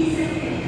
He's in